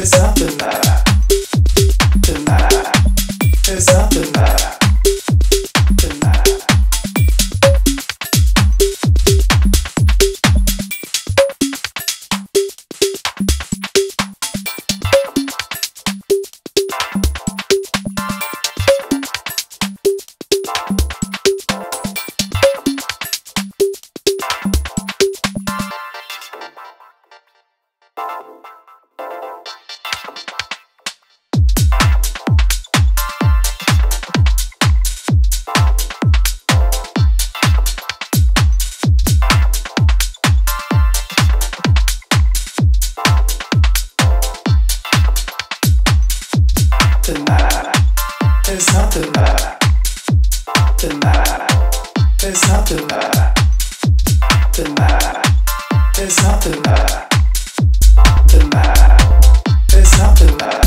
there's something that I There's nothing there. There's nothing there. There's nothing there. There's nothing there.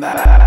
that.